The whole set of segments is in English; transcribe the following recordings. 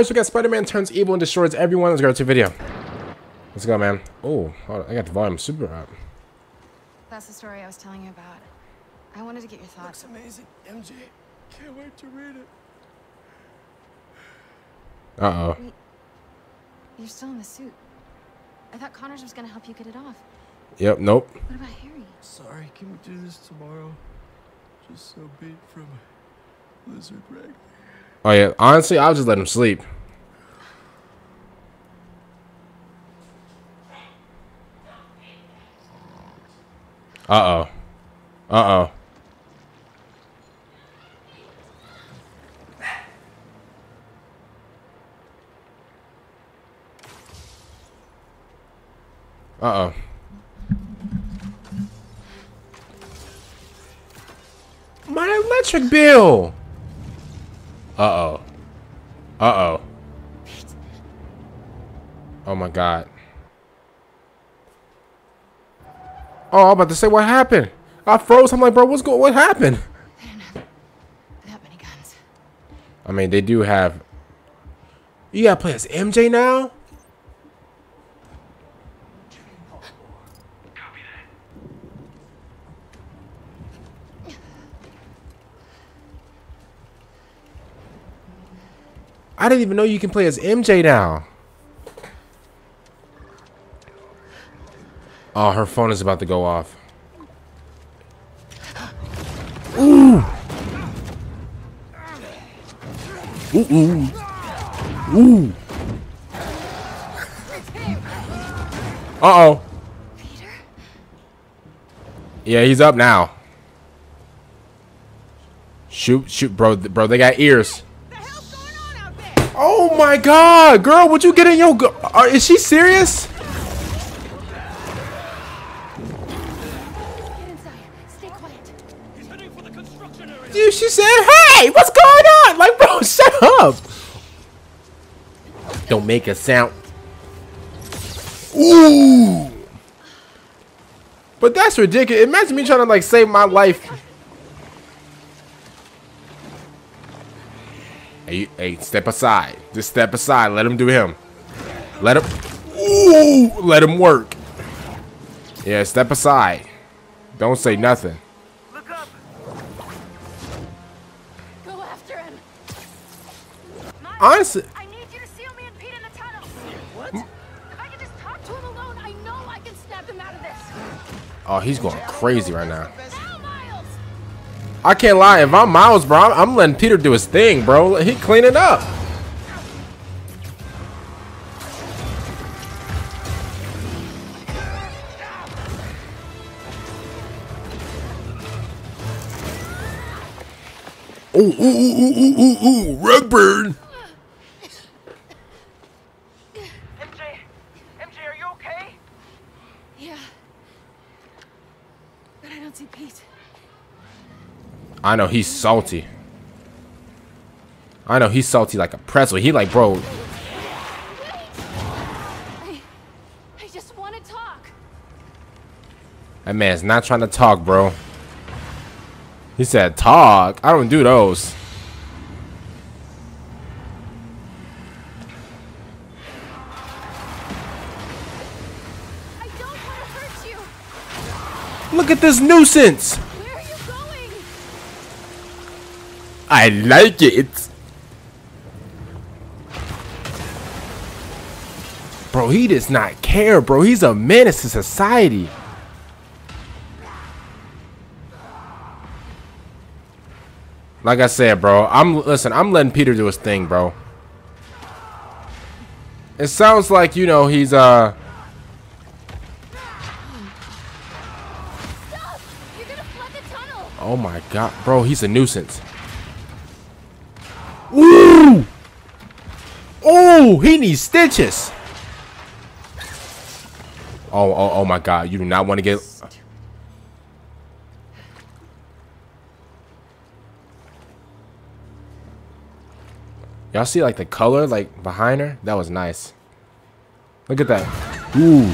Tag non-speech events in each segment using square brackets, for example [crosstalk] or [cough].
Alright, so we got Spider-Man turns evil and destroys everyone. Let's go to video. Let's go, man. Oh, I got the volume super up. That's the story I was telling you about. I wanted to get your thoughts. Looks amazing. MJ, can't wait to read it. Uh-oh. You're still in the suit. I thought Connors was gonna help you get it off. Yep, nope. What about Harry? Sorry, can we do this tomorrow? Just so beat from Lizard Greg. Oh, yeah. Honestly, I'll just let him sleep. Uh-oh. Uh-oh. Uh-oh. My electric bill! Uh-oh. Uh-oh. Oh my god. Oh, I'm about to say what happened. I froze. I'm like, bro, what's going? What happened? That many guns. I mean, they do have. You gotta play as MJ now. I didn't even know you can play as MJ now. Oh, her phone is about to go off. Ooh. Ooh, ooh. Ooh. Uh-oh. Yeah, he's up now. Shoot, shoot, bro. Bro, they got ears. Oh my god, girl, would you get in your... Are, uh, is she serious? Dude, she said, hey, what's going on? Like, bro, [laughs] shut up. Don't make a sound. Ooh. But that's ridiculous. Imagine me trying to, like, save my life. Hey, hey, step aside. Just step aside. Let him do him. Let him. Ooh, let him work. Yeah, step aside. Don't say nothing. Go after him. Honestly, I need you to seal me and Pete in the tunnel. What? If I can just talk to him alone, I know I can snap him out of this. oh, he's going crazy right now. I can't lie. If I'm Miles, bro, I'm, letting Peter do his thing, bro. He clean it up. Ooh, ooh, ooh, ooh, ooh, ooh, ooh, Redbird. MJ, MJ, are you okay? Yeah. But I don't see Pete. I know he's salty. I know he's salty like a pretzel. He like, bro, I, I just want to talk. that man's not trying to talk, bro. He said, talk. I don't do those. Don't want to hurt you. Look at this nuisance. Where are you going? I like it. Bro, he does not care, bro. He's a menace to society. Like I said, bro, I'm listen, I'm letting Peter do his thing, bro. It sounds like, you know, he's uh Stop! You're gonna flood the tunnel. Oh my god, bro, he's a nuisance. Ooh! He needs stitches. Oh, oh, oh my god, you do not want to get Y'all see like the color like behind her? That was nice. Look at that. Ooh.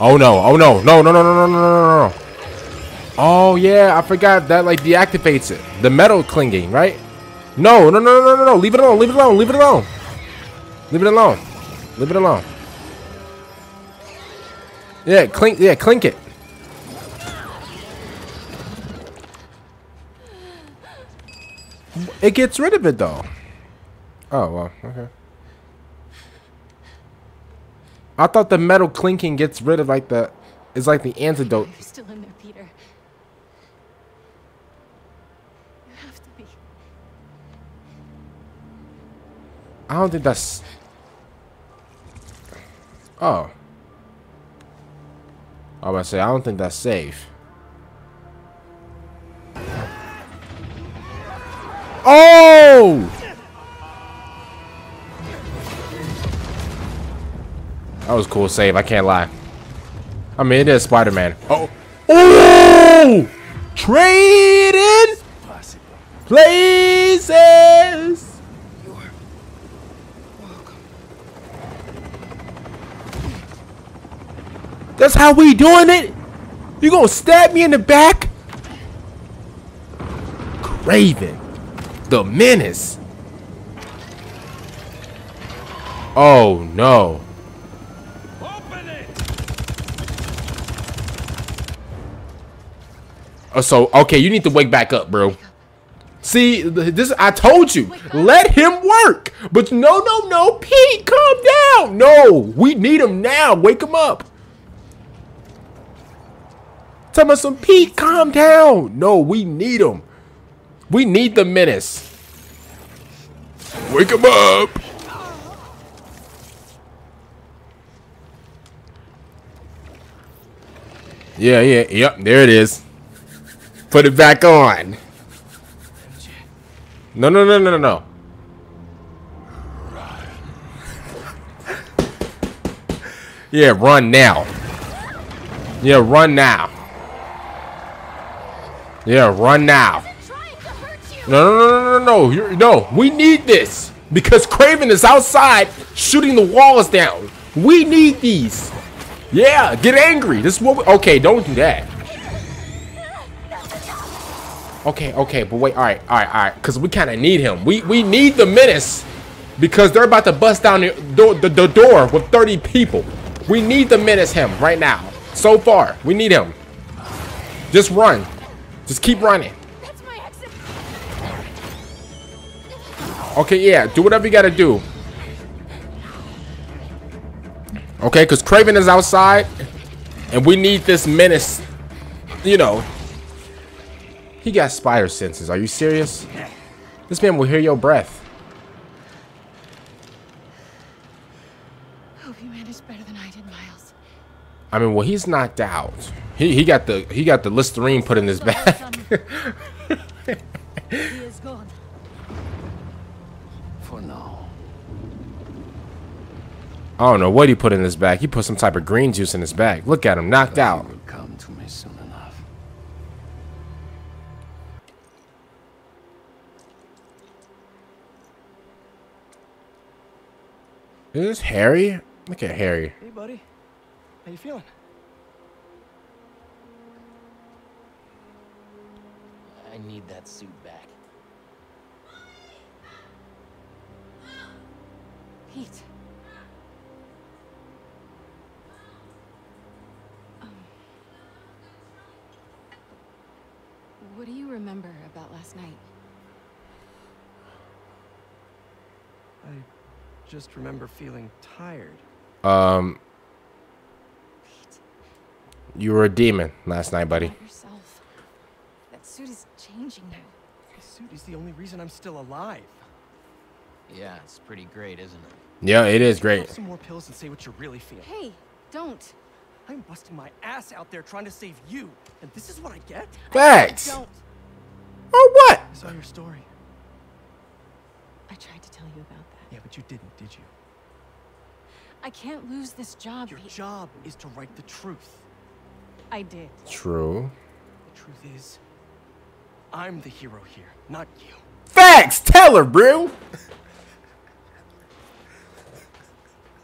Oh no. Oh no. No, no, no, no, no, no, no, no. Oh yeah, I forgot that like deactivates it. The metal clinging, right? No, no, no, no, no, no. Leave it alone. Leave it alone. Leave it alone. Leave it alone. Leave it alone. Yeah, clink. Yeah, clink it. It gets rid of it though. Oh well, okay. I thought the metal clinking gets rid of like the, it's like the antidote. Still in there, Peter. You have to be. I don't think that's. Oh. I was say I don't think that's safe. Oh! That was a cool save. I can't lie. I mean, it is Spider-Man. Oh. Oh! Trading places. That's how we doing it? You gonna stab me in the back? Kraven. The menace. Oh no. Oh, so okay, you need to wake back up, bro. See, this I told you. Let him work. But no, no, no, Pete, calm down. No, we need him now. Wake him up. Tell me some Pete, calm down. No, we need him. We need the menace. Wake him up. Yeah, yeah, yep, there it is. Put it back on. No, no, no, no, no, no. Yeah, run now. Yeah, run now. Yeah, run now. No, no, no, no, no, no. No, we need this because Kraven is outside shooting the walls down. We need these. Yeah, get angry. This is what. We, okay, don't do that. Okay, okay, but wait. All right, all right, all right. Because we kind of need him. We we need the menace because they're about to bust down the door, the, the door with 30 people. We need the menace him right now. So far, we need him. Just run. Just keep running. That's my exit. Okay, yeah, do whatever you gotta do. Okay, because Kraven is outside, and we need this menace. You know, he got spider senses. Are you serious? This man will hear your breath. Hope you managed better than I did, Miles. I mean, well, he's knocked out. He he got the he got the Listerine put in his back. [laughs] He is gone. For now. I don't know what he put in his back. He put some type of green juice in his back. Look at him, knocked out. He will come to me soon enough. Is this Harry? Look at Harry. Hey, buddy. How you feeling? I need that suit back. Pete. Um, what do you remember about last night? I just remember feeling tired. Um, you were a demon last night, buddy. not yourself. That suit is changing you. This suit is the only reason I'm still alive. Yeah, it's pretty great, isn't it? Yeah, it is Pop great. some more pills and say what you really feel. Hey, don't. I'm busting my ass out there trying to save you, and this is what I get? Facts. Don't. Oh, what? I saw your story. I tried to tell you about that. Yeah, but you didn't, did you? I can't lose this job, Your job is to write the truth. I did. True. The truth is, I'm the hero here, not you. Facts. Tell her, bro.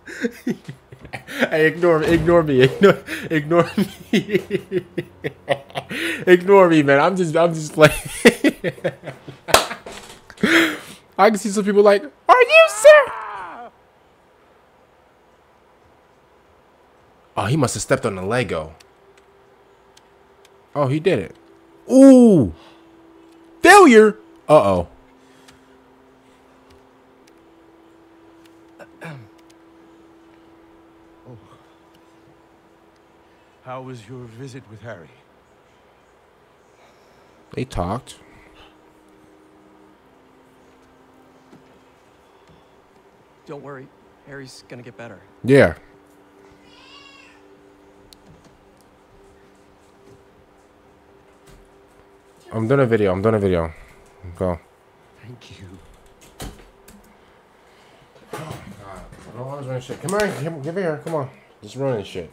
[laughs] hey, ignore me. Ignore me. [laughs] Ignore, ignore me. [laughs] ignore me, man. I'm just, I'm just playing. I can see some people like, are you sir? Oh, he must have stepped on the Lego. Oh, he did it. Ooh. Failure. Uh-oh. How was your visit with Harry? They talked. Don't worry, Harry's gonna get better. Yeah. I'm doing a video. I'm doing a video. Go. Thank you. Oh my god. I don't want to run shit. Come on, give, give here. Come on. Just running shit.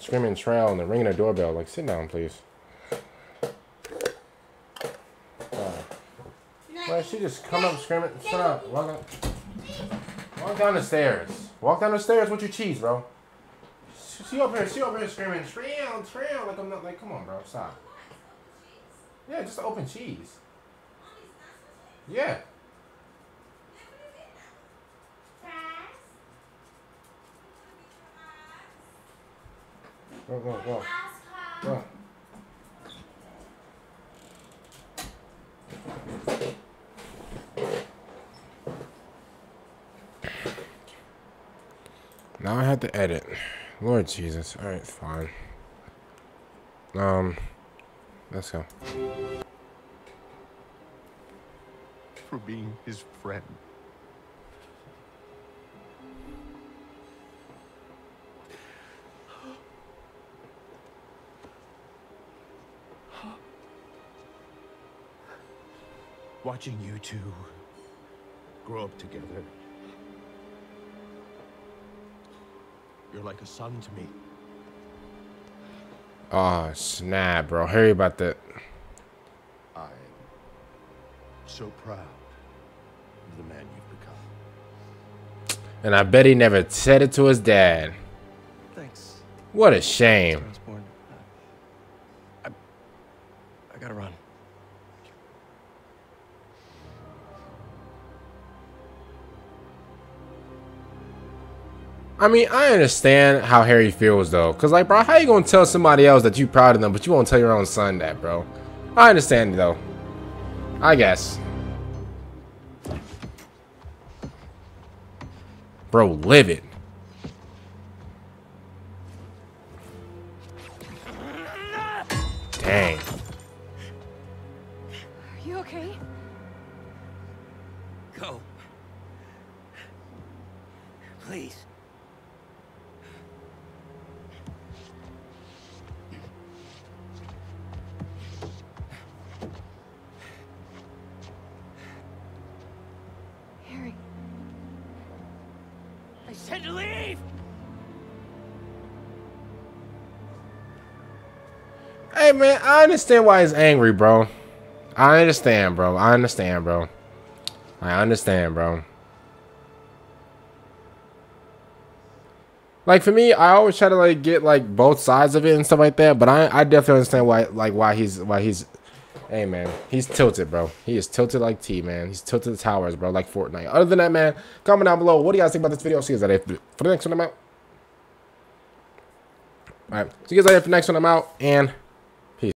Screaming trail and then ringing a doorbell. Like, sit down, please. Why she just come up screaming? Shut up. Walk, up. Walk down the stairs. Walk down the stairs with your cheese, bro. She up here, she up here screaming, trail, trail. Like, I'm not, like, come on, bro. Stop. Yeah, just open cheese. Yeah. Go, go, go. Go. Now I have to edit. Lord Jesus. Alright, fine. Um, let's go. For being his friend. Watching you two grow up together. You're like a son to me. Oh, snap, bro. Hurry about that. I'm so proud of the man you've become. And I bet he never said it to his dad. Thanks, What a shame. I, I gotta run. I mean, I understand how Harry feels though, cause like, bro, how you gonna tell somebody else that you proud of them, but you won't tell your own son that, bro? I understand though. I guess. Bro, live it. Dang. Are you okay? Go. Please. To leave! Hey man, I understand why he's angry, bro. I understand, bro. I understand, bro. I understand, bro. Like for me, I always try to like get like both sides of it and stuff like that. But I, I definitely understand why like why he's why he's Hey man, he's tilted, bro. He is tilted like T, man. He's tilted the towers, bro, like Fortnite. Other than that, man, comment down below. What do you guys think about this video? See you guys later for the next one I'm out. Alright, see you guys later for the next one I'm out, and